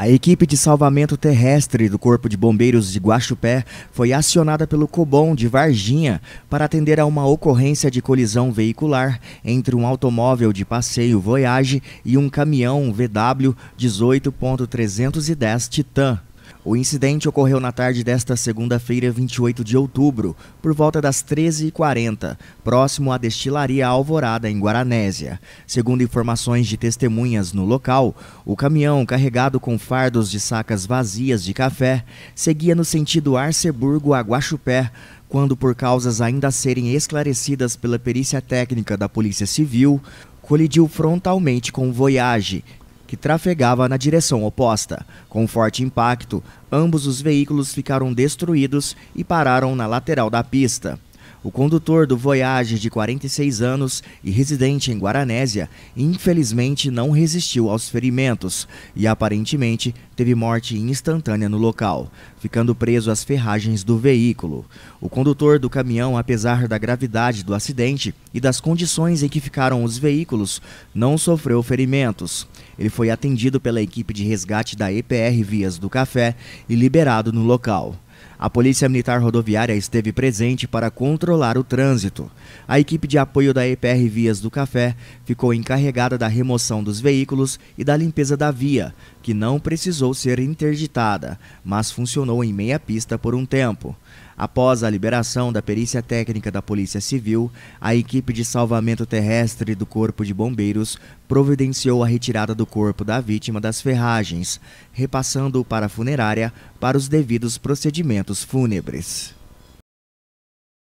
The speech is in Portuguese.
A equipe de salvamento terrestre do Corpo de Bombeiros de Guaxupé foi acionada pelo Cobom de Varginha para atender a uma ocorrência de colisão veicular entre um automóvel de passeio Voyage e um caminhão VW 18.310 Titan. O incidente ocorreu na tarde desta segunda-feira, 28 de outubro, por volta das 13h40, próximo à destilaria Alvorada, em Guaranésia. Segundo informações de testemunhas no local, o caminhão, carregado com fardos de sacas vazias de café, seguia no sentido Arceburgo a Guaxupé, quando, por causas ainda a serem esclarecidas pela perícia técnica da Polícia Civil, colidiu frontalmente com o Voyage, que trafegava na direção oposta. Com forte impacto, ambos os veículos ficaram destruídos e pararam na lateral da pista. O condutor do Voyage, de 46 anos e residente em Guaranésia, infelizmente não resistiu aos ferimentos e aparentemente teve morte instantânea no local, ficando preso às ferragens do veículo. O condutor do caminhão, apesar da gravidade do acidente e das condições em que ficaram os veículos, não sofreu ferimentos. Ele foi atendido pela equipe de resgate da EPR Vias do Café e liberado no local. A Polícia Militar Rodoviária esteve presente para controlar o trânsito. A equipe de apoio da EPR Vias do Café ficou encarregada da remoção dos veículos e da limpeza da via, que não precisou ser interditada, mas funcionou em meia pista por um tempo. Após a liberação da perícia técnica da Polícia Civil, a equipe de salvamento terrestre do Corpo de Bombeiros providenciou a retirada do corpo da vítima das ferragens, repassando-o para a funerária para os devidos procedimentos fúnebres.